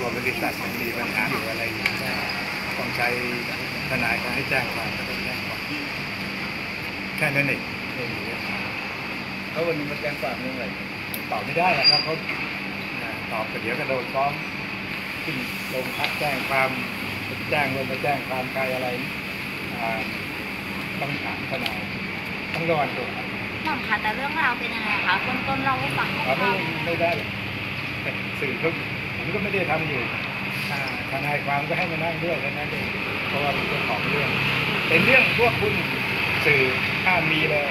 ตัวบริษัทมันมีปัญหาหรืออะไรอย่างนี้องใช้ทนายเขาให้แจ้งความก็ต้องแจ้งความแค่นั้นเองไม่มีปัวันนี้มาแจ้งความเรื่องอะไรตอบไม่ได้หรอกครับเขาตอบเดี๋ยวก็โดนฟ้องขึ้นโรงพักแจ้งความแจ้งลงไปแจ้งความการอะไรต้องถามทนายต้องระวังตัวครับหม่อมแต่เรื่องราวเป็นยังไงคะต้นๆเราฟังไม่ได้ไม่ได้สื่อทุก ผมก็ไม่ได้ทำอยู่อ่าทนายความก็ให้มานั่งด้วยแค่นั้นเองเพราะว่าเป็นเจ้าของเรื่อง เป็นเรื่องพวกคุณสื่อห้ามมีเลย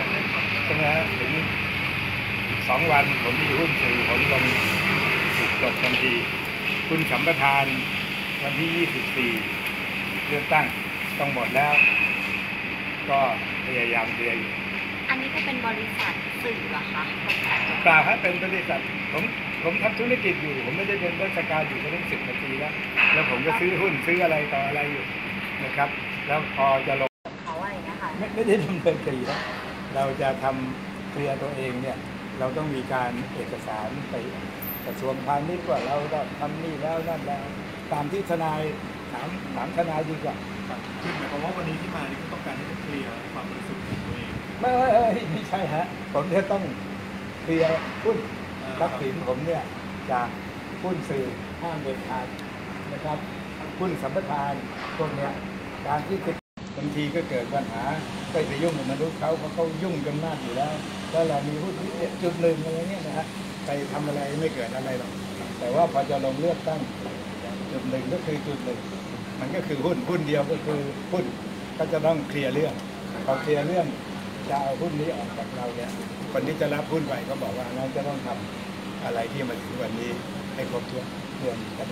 ใช่ไหมฮะถึงอีกสองวันผมมีหุ้นสื่อผมลงถูกจบทันที คุณสัมปทานวันที่24เลือกตั้งต้องหมดแล้ว ก็พยายามเคลียร์อยู่ๆอันนี้ก็เป็น บริษัทสื่อเหรอคะเปล่าฮะเป็นบริษัทผมผมทำธุรกิจอยู่ ผมไม่ได้เป็นราชการอยู่มาตั้งสิบกว่าปีแล้ว แล้วผมก็ซื้อหุ้นซื้ออะไรต่ออะไรอยู่นะครับ แล้วพอจะลงเขาอะไรนะคะไม่ไม่ได้ดำเนินคดีนะเราจะทำเคลียร์ตัวเองเนี่ย เราต้องมีการเอกสารไปกระทรวงพาณิชย์ว่าเราได้ทำนี่แล้วนั่นแล้วตามที่ทนายถามถามทนายดีกว่าคือหมายความว่าวันนี้ที่มานี่ก็ต้องการที่จะเคลียร์ความบริสุทธิ์ของตัวเอง ไม่ไม่ไม่ไม่ใช่ฮะ ผมจะต้องเคลียร์หุ้นทรัพย์สินผมเนี่ยจากหุ้นสื่อห้ามเด็ดขาดนะครับหุ้นสัมปทานพวกเนี้ยการที่ติดบางทีก็เกิดปัญหาไปไปยุ่งกับมนุษย์เขาเพราะเขายุ่งกันมากอยู่แล้วแล้วเรามีหุ้นที่จุดหนึ่งอะไรเงี้ยนะฮะไปทำอะไรไม่เกิดอะไรหรอกแต่ว่าพอจะลงเลือกตั้งจุดหนึ่งก็คือจุดหนึ่งมันก็คือหุ้นหุ้นเดียวก็คือหุ้นก็จะต้องเคลียร์เรื่องพอเคลียร์เรื่อง จะเอาหุ้นนี้ออกจากเราเนี่ยคนที่จะรับหุ้นไปก็บอกว่าน้องจะต้องทำอะไรที่มาถึงวันนี้ให้ครบถ้วนรวมกัน